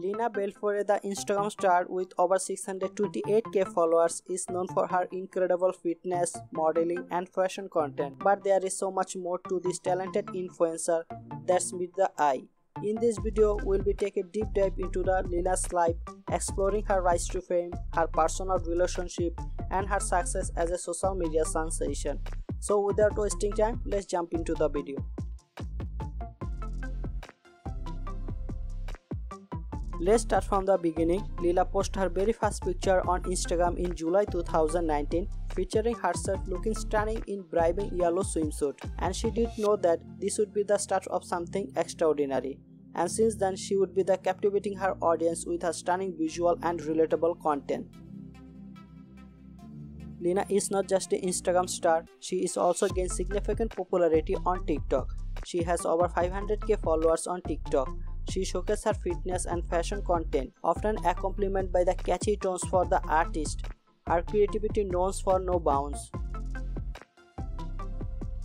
Lina Belfiore, the Instagram star with over 628k followers, is known for her incredible fitness, modeling, and fashion content. But there is so much more to this talented influencer that's meets the eye. In this video, we'll be taking a deep dive into the Lina's life, exploring her rise to fame, her personal relationship, and her success as a social media sensation. So without wasting time, let's jump into the video. Let's start from the beginning. Lila posted her very first picture on Instagram in July 2019 featuring herself looking stunning in bribing yellow swimsuit and she did know that this would be the start of something extraordinary and since then she would be the captivating her audience with her stunning visual and relatable content. Lina is not just an Instagram star, she is also gained significant popularity on TikTok. She has over 500k followers on TikTok she showcases her fitness and fashion content, often accompanied by the catchy tones for the artist. Her creativity knows for no bounds.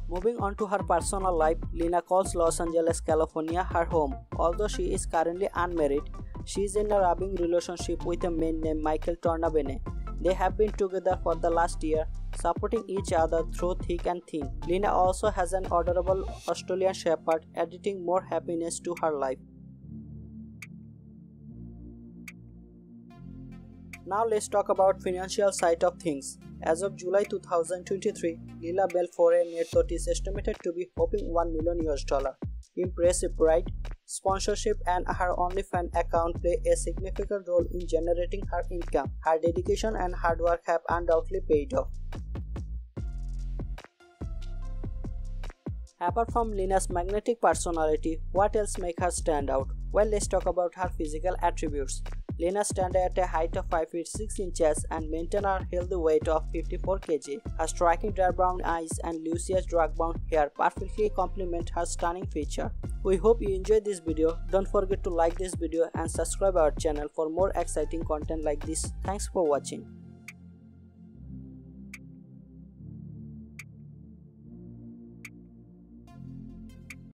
Moving on to her personal life, Lina calls Los Angeles, California her home. Although she is currently unmarried, she is in a loving relationship with a man named Michael Tornabene. They have been together for the last year, supporting each other through thick and thin. Lina also has an adorable Australian Shepherd, adding more happiness to her life. Now let's talk about financial side of things. As of July 2023, Lila Bell Belfiore net worth is estimated to be hoping 1 million US dollar. Impressive, right? Sponsorship and her OnlyFans account play a significant role in generating her income. Her dedication and hard work have undoubtedly paid off. Apart from Lina's magnetic personality, what else makes her stand out? Well, let's talk about her physical attributes. Lina stands at a height of 5 feet 6 inches and maintains a healthy weight of 54 kg. Her striking dark brown eyes and luscious dark brown hair perfectly complement her stunning feature. We hope you enjoyed this video. Don't forget to like this video and subscribe our channel for more exciting content like this. Thanks for watching.